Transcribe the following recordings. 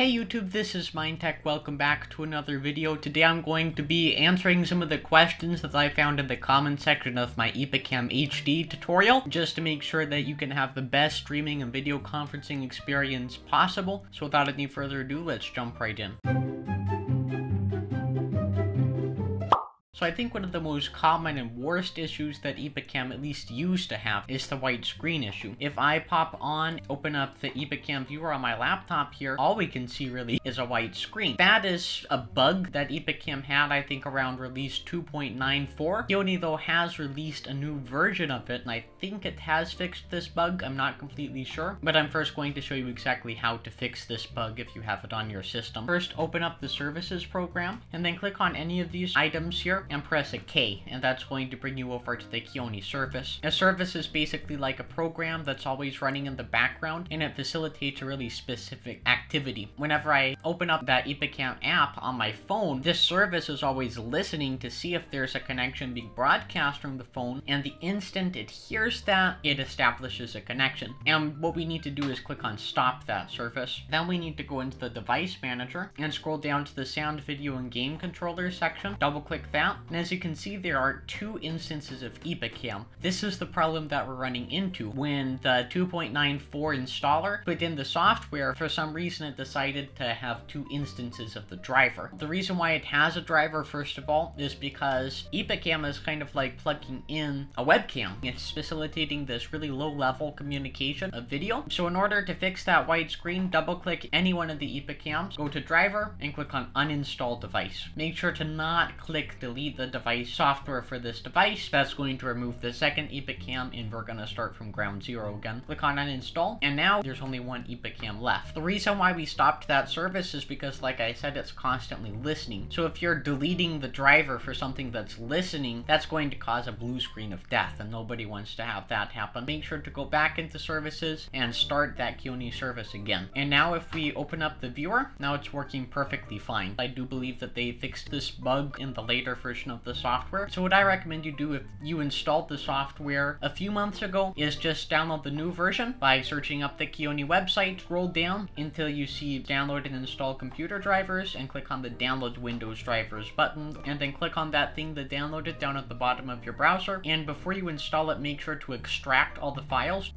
Hey YouTube, this is MINDtek. Welcome back to another video. Today I'm going to be answering some of the questions that I found in the comment section of my EpocCam HD tutorial, just to make sure that you can have the best streaming and video conferencing experience possible. So without any further ado, let's jump right in. So I think one of the most common and worst issues that EpocCam at least used to have is the white screen issue. If I pop on, open up the EpocCam viewer on my laptop here, all we can see really is a white screen. That is a bug that EpocCam had, I think, around release 2.94. Kinoni, though, has released a new version of it, and I think it has fixed this bug. I'm not completely sure, but I'm first going to show you exactly how to fix this bug if you have it on your system. First, open up the services program, and then click on any of these items here and press a K, and that's going to bring you over to the Kinoni service. A service is basically like a program that's always running in the background, and it facilitates a really specific activity. Whenever I open up that EpocCam app on my phone, this service is always listening to see if there's a connection being broadcast from the phone, and the instant it hears that, it establishes a connection. And what we need to do is click on stop that service. Then we need to go into the device manager and scroll down to the sound, video, and game controller section. Double click that and as you can see, there are two instances of EpocCam. This is the problem that we're running into when the 2.94 installer put in the software, for some reason it decided to have two instances of the driver. The reason why it has a driver, first of all, is because EpocCam is kind of like plugging in a webcam. It's facilitating this really low level communication of video. So in order to fix that widescreen, double click any one of the EpocCams, go to driver, and click on uninstall device. Make sure to not click delete delete the device software for this device. That's going to remove the second EpocCam and we're going to start from ground zero again. Click on uninstall and now there's only one EpocCam left. The reason why we stopped that service is because like I said, it's constantly listening. So if you're deleting the driver for something that's listening, that's going to cause a blue screen of death and nobody wants to have that happen. Make sure to go back into services and start that Kinoni service again. And now if we open up the viewer, now it's working perfectly fine. I do believe that they fixed this bug in the later version version of the software. So what I recommend you do if you installed the software a few months ago is just download the new version by searching up the Kinoni website, scroll down until you see download and install computer drivers and click on the download Windows drivers button and then click on that thing that downloaded down at the bottom of your browser and before you install it make sure to extract all the files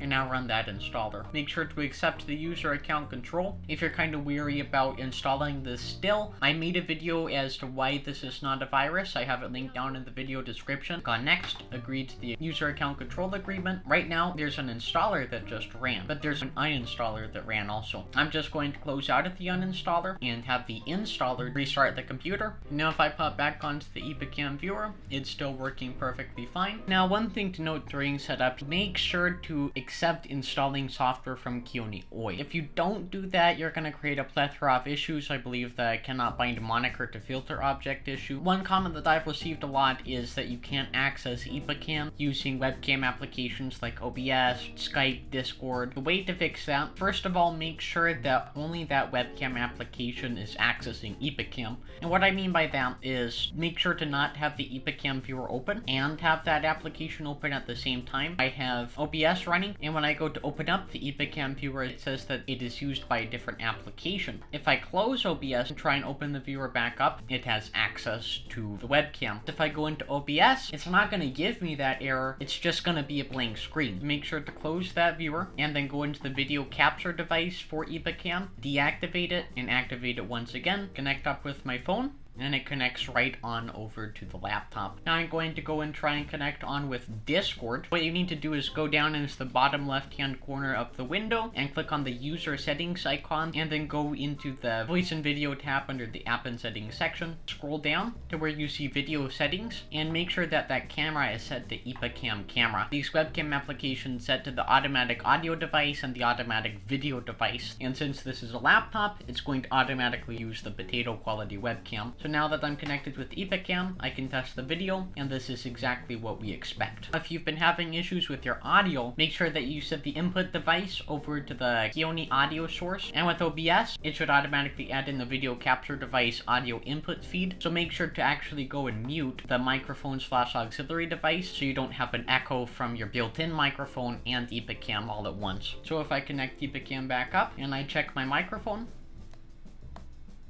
and now run that installer. Make sure to accept the user account control. If you're kind of weary about installing this still, I made a video as to why this is not a virus. I have it linked down in the video description. Got next, agree to the user account control agreement. Right now, there's an installer that just ran, but there's an uninstaller that ran also. I'm just going to close out of the uninstaller and have the installer restart the computer. Now if I pop back onto the EpocCam viewer, it's still working perfectly fine. Now one thing to note during setup, make sure to except installing software from Kinoni Oy. If you don't do that, you're to create a plethora of issues. I believe the cannot bind moniker to filter object issue. One comment that I've received a lot is that you can't access EpocCam using webcam applications like OBS, Skype, Discord. The way to fix that, first of all, make sure that only that webcam application is accessing EpocCam. And what I mean by that is make sure to not have the EpocCam viewer open and have that application open at the same time. I have OBS running and when I go to open up the EpocCam viewer, it says that it is used by a different application. If I close OBS and try and open the viewer back up, it has access to the webcam. If I go into OBS, it's not going to give me that error, it's just going to be a blank screen. Make sure to close that viewer and then go into the video capture device for EpocCam, deactivate it, and activate it once again, connect up with my phone, and it connects right on over to the laptop. Now I'm going to go and try and connect on with Discord. What you need to do is go down into the bottom left hand corner of the window and click on the user settings icon and then go into the voice and video tab under the app and settings section. Scroll down to where you see video settings and make sure that that camera is set to EpocCam camera. These webcam applications set to the automatic audio device and the automatic video device and since this is a laptop it's going to automatically use the potato quality webcam. So So now that I'm connected with EpocCam, I can test the video, and this is exactly what we expect. If you've been having issues with your audio, make sure that you set the input device over to the Kinoni audio source, and with OBS, it should automatically add in the video capture device audio input feed, so make sure to actually go and mute the microphone slash auxiliary device so you don't have an echo from your built-in microphone and EpocCam all at once. So if I connect EpocCam back up, and I check my microphone,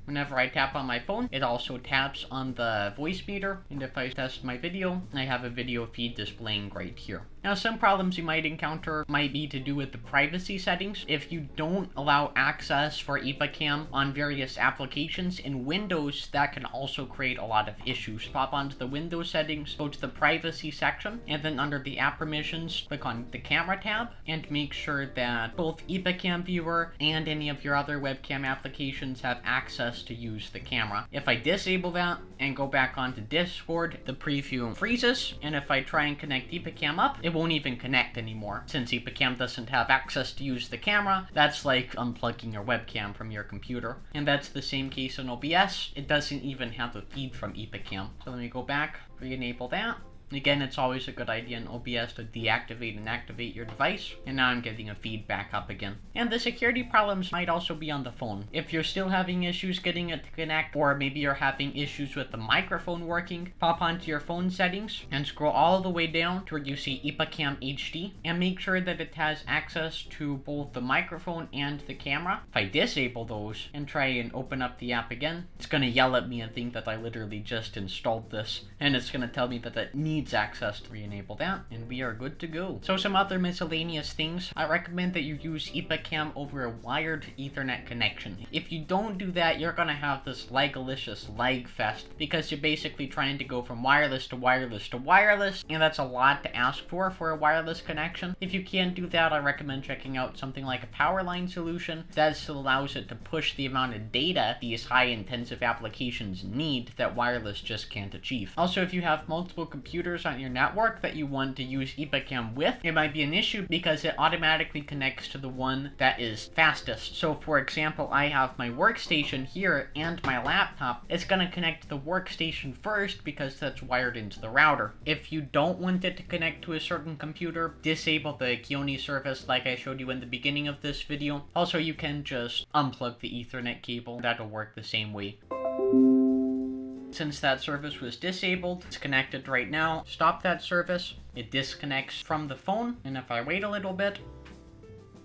Whenever I tap on my phone, it also taps on the voice meter, and if I test my video, I have a video feed displaying right here. Now, some problems you might encounter might be to do with the privacy settings. If you don't allow access for EpocCam on various applications in Windows, that can also create a lot of issues. Pop onto the Windows settings, go to the privacy section, and then under the app permissions, click on the camera tab, and make sure that both EpocCam Viewer and any of your other webcam applications have access to use the camera. If I disable that and go back onto Discord, the preview freezes, and if I try and connect EpocCam up, it won't even connect anymore. Since EpocCam doesn't have access to use the camera, that's like unplugging your webcam from your computer. And that's the same case on OBS. It doesn't even have a feed from EpocCam. So let me go back, re-enable that. Again, it's always a good idea in OBS to deactivate and activate your device, and now I'm getting a feedback up again. And the security problems might also be on the phone. If you're still having issues getting it to connect, or maybe you're having issues with the microphone working, pop onto your phone settings and scroll all the way down to where you see EpocCam HD, and make sure that it has access to both the microphone and the camera. If I disable those and try and open up the app again, it's gonna yell at me and think that I literally just installed this, and it's gonna tell me that it needs needs access to re-enable that, and we are good to go. So some other miscellaneous things, I recommend that you use EpocCam over a wired ethernet connection. If you don't do that, you're gonna have this lagalicious lag fest, because you're basically trying to go from wireless to wireless to wireless, and that's a lot to ask for for a wireless connection. If you can't do that, I recommend checking out something like a Powerline solution. That still allows it to push the amount of data these high intensive applications need that wireless just can't achieve. Also, if you have multiple computers computers on your network that you want to use EpocCam with, it might be an issue because it automatically connects to the one that is fastest. So for example, I have my workstation here and my laptop. It's going to connect to the workstation first because that's wired into the router. If you don't want it to connect to a certain computer, disable the Kinoni service like I showed you in the beginning of this video. Also, you can just unplug the ethernet cable. That'll work the same way. Since that service was disabled, it's connected right now. Stop that service, it disconnects from the phone, and if I wait a little bit,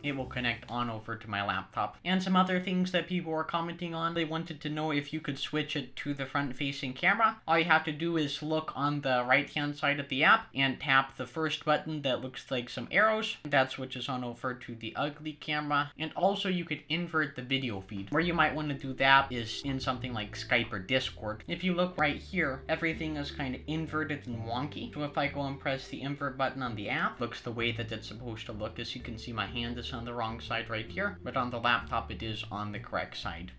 it will connect on over to my laptop. And some other things that people were commenting on, they wanted to know if you could switch it to the front facing camera. All you have to do is look on the right hand side of the app and tap the first button that looks like some arrows. That switches on over to the ugly camera. And also you could invert the video feed. Where you might want to do that is in something like Skype or Discord. If you look right here, everything is kind of inverted and wonky. So if I go and press the invert button on the app, looks the way that it's supposed to look. As you can see, my hand is on the wrong side right here, but on the laptop it is on the correct side.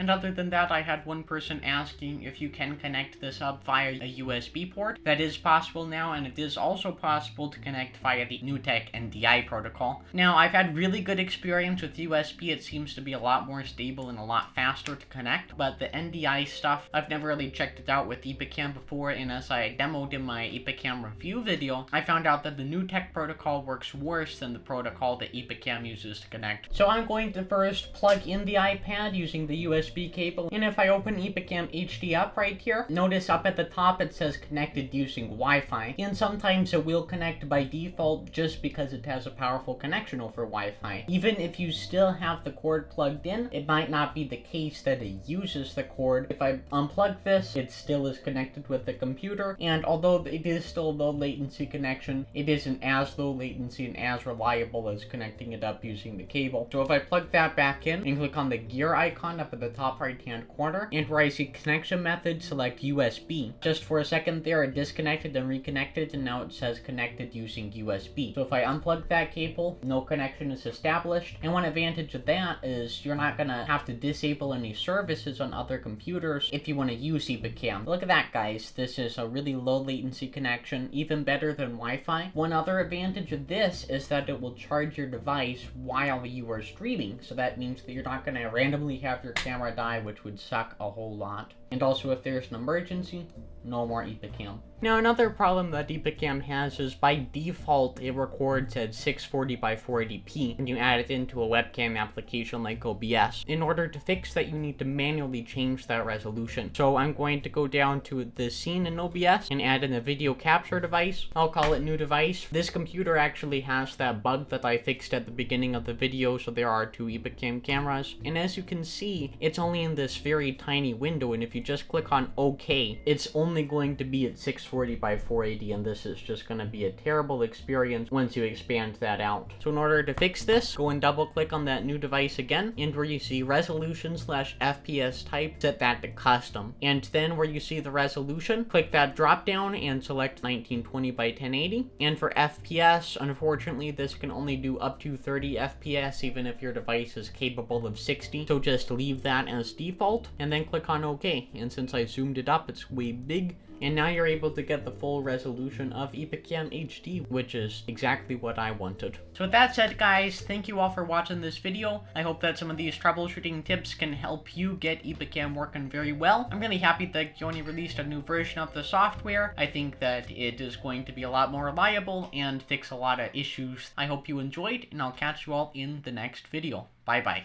And other than that, I had one person asking if you can connect this up via a USB port. That is possible now, and it is also possible to connect via the NewTek NDI protocol. Now, I've had really good experience with USB. It seems to be a lot more stable and a lot faster to connect, but the NDI stuff, I've never really checked it out with EpocCam before, and as I demoed in my EpocCam review video, I found out that the NewTek protocol works worse than the protocol that EpocCam uses to connect. So I'm going to first plug in the iPad using the USB USB cable. And if I open EpocCam HD up right here, notice up at the top it says connected using Wi-Fi. And sometimes it will connect by default just because it has a powerful connection over Wi-Fi. Even if you still have the cord plugged in, it might not be the case that it uses the cord. If I unplug this, it still is connected with the computer. And although it is still a low latency connection, it isn't as low latency and as reliable as connecting it up using the cable. So if I plug that back in and click on the gear icon up at the top top right hand corner. And where I see connection method, select USB. Just for a second there, it disconnected and reconnected, and now it says connected using USB. So if I unplug that cable, no connection is established. And one advantage of that is you're not gonna have to disable any services on other computers if you want to use EpocCam. Look at that, guys. This is a really low latency connection, even better than Wi-Fi. One other advantage of this is that it will charge your device while you are streaming. So that means that you're not gonna randomly have your camera camera die, which would suck a whole lot. And also if there's an emergency, no more EpocCam. Now another problem that EpocCam has is by default it records at 640 by 480p when you add it into a webcam application like OBS. In order to fix that you need to manually change that resolution. So I'm going to go down to the scene in OBS and add in a video capture device. I'll call it new device. This computer actually has that bug that I fixed at the beginning of the video so there are two EpocCam cameras. And as you can see it's only in this very tiny window and if you just click on OK it's only going to be at 640 by 480 and this is just going to be a terrible experience once you expand that out. So in order to fix this, go and double click on that new device again and where you see resolution slash FPS type, set that to custom. And then where you see the resolution, click that drop down and select 1920 by 1080. And for FPS, unfortunately this can only do up to 30 FPS even if your device is capable of 60. So just leave that as default and then click on OK. And since I zoomed it up, it's way big and now you're able to get the full resolution of EpocCam HD, which is exactly what I wanted. So with that said, guys, thank you all for watching this video. I hope that some of these troubleshooting tips can help you get EpocCam working very well. I'm really happy that Yoni released a new version of the software. I think that it is going to be a lot more reliable and fix a lot of issues. I hope you enjoyed, and I'll catch you all in the next video. Bye-bye.